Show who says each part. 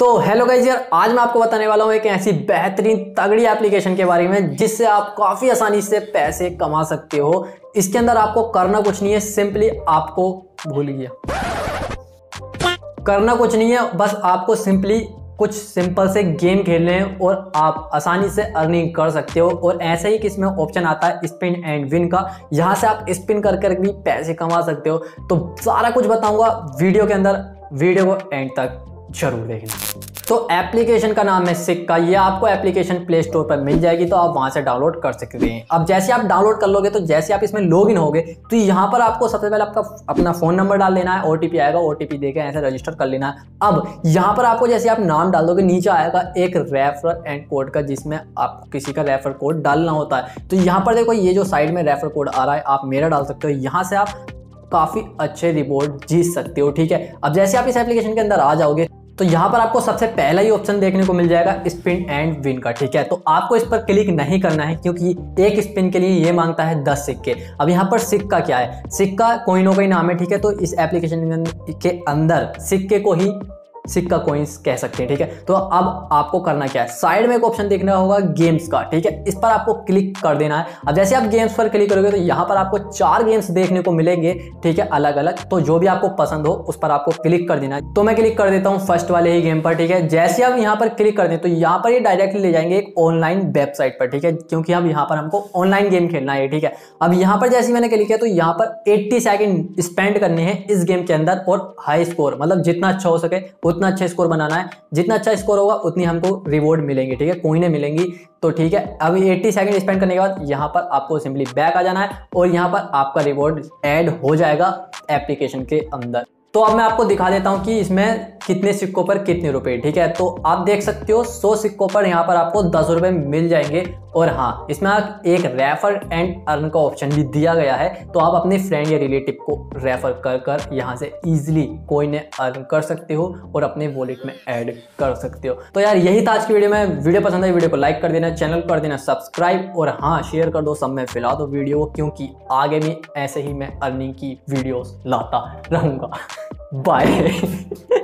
Speaker 1: तो hello guys यार, आज मैं आपको बताने वाला हूँ एक ऐसी बेहतरीन तगड़ी एप्लीकेशन के बारे में, जिससे आप काफ़ी आसानी से पैसे कमा सकते हो। इसके अंदर आपको करना कुछ नहीं है सिंपली आपको भूल गया। करना कुछ नहीं है, बस आपको सिंपली कुछ सिंपल से गेम खेलने हैं और आप आसानी से अर्निंग कर सकते हो। और ऐसे ही किसमें ऑप्शन आता है स्पिन एंड विन का। यहाँ से आप स्पिन कर कर भी पैसे कमा सकते हो। तो सारा कुछ बताऊँगा वीडियो के अंदर, वीडियो को एंड तक। ज़रूर देखना। तो एप्लीकेशन का नाम है सिक्का। ये आपको एप्लीकेशन प्ले स्टोर पर मिल जाएगी तो आप वहाँ से डाउनलोड कर सकते हैं। अब जैसे आप डाउनलोड कर लोगे तो जैसे आप इसमें लॉग इन होगे तो यहाँ पर आपको सबसे पहले आपका अपना फ़ोन नंबर डाल देना है ओटीपी आएगा ओटीपी देकर ऐसे रजिस्टर कर लेना है। अब यहाँ पर आपको जैसे आप नाम डाल दोगे, नीचे आएगा एक रेफर एंड कोड का, जिसमें आप किसी का रेफर कोड डालना होता है। तो यहाँ पर देखो, ये जो साइड में रेफर कोड आ रहा है, आप मेरा डाल सकते हो। यहाँ से आप काफ़ी अच्छे रिवॉर्ड जीत सकते हो, ठीक है? अब जैसे आप इस एप्लीकेशन के अंदर आ जाओगे तो यहाँ पर आपको सबसे पहला ही ऑप्शन देखने को मिल जाएगा स्पिन एंड विन का, ठीक है? तो आपको इस पर क्लिक नहीं करना है, क्योंकि एक स्पिन के लिए ये माँगता है दस सिक्के। अब यहाँ पर सिक्का क्या है? सिक्का कोई ना कोई नाम है, ठीक है? तो इस एप्लीकेशन के अंदर सिक्के को ही सिक्का कोइंस कह सकते हैं, ठीक है? तो अब आपको करना क्या है? साइड में एक ऑप्शन देखना होगा गेम्स का, ठीक है? इस पर आपको क्लिक कर देना है। अब जैसे आप गेम्स पर क्लिक करोगे तो यहाँ पर आपको चार गेम्स देखने को मिलेंगे, ठीक है? अलग अलग तो जो भी आपको पसंद हो, उस पर आपको क्लिक कर देना है। तो मैं क्लिक कर देता हूँ फ़र्स्ट वाले ही गेम पर, ठीक है? जैसे आप यहाँ पर क्लिक कर दें तो यहाँ पर ये डायरेक्टली ले जाएँगे एक ऑनलाइन वेबसाइट पर, ठीक है? क्योंकि अब यहाँ पर हमको ऑनलाइन गेम खेलना है, ठीक है? अब यहाँ पर जैसे मैंने क्लिक किया तो यहाँ पर एट्टी सेकेंड स्पेंड करने हैं इस गेम के अंदर, और हाई स्कोर मतलब जितना अच्छा हो सके, उतना अच्छा स्कोर बनाना है। जितना अच्छा स्कोर होगा, उतनी हमको रिवॉर्ड मिलेंगी, ठीक है? कोई नहीं मिलेंगी। तो ठीक है, अभी 80 सेकंड स्पेंड करने के बाद यहाँ पर आपको सिंपली बैक आ जाना है और यहाँ पर आपका रिवॉर्ड एड हो जाएगा एप्लीकेशन के अंदर। तो अब मैं आपको दिखा देता हूँ कि इसमें कितने सिक्कों पर कितने रुपए, ठीक है? तो आप देख सकते हो, सौ सिक्कों पर यहाँ पर आपको दस रुपए मिल जाएँगे। और हाँ इसमें एक रेफर एंड अर्न का ऑप्शन भी दिया गया है। तो आप अपने फ्रेंड या रिलेटिव को रेफर कर कर यहाँ से इजीली कोई ने अर्न कर सकते हो और अपने वॉलेट में ऐड कर सकते हो। तो यार, यही था आज की वीडियो में। वीडियो पसंद है वीडियो को लाइक कर देना चैनल कर देना सब्सक्राइब और हाँ शेयर कर दो। सब में फिला दो वीडियो क्योंकि आगे भी ऐसे ही मैं अर्निंग की वीडियोस लाता रहूँगा। बाय